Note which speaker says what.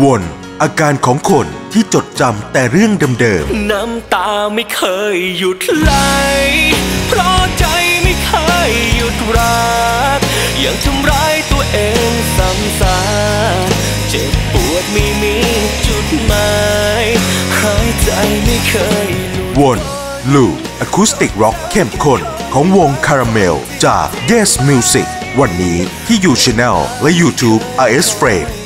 Speaker 1: วนอาการของคนที่จดจำแต่เรื่องเดิมๆ
Speaker 2: น้ำตาไม่เคยหยุดไหล เพราะใจไม่เคยหยุดรัก ยังทำร้ายตัวเองซ้ำซากเจ็บปวดไม่มีจุดหมายหายใจไม่เคยหลุด
Speaker 1: วนลูอะคูสติกร็อกเข้มข้นของวงคาราเมลจาก Yes Music วันนี้ที่ You Channel และ YouTube RS Frame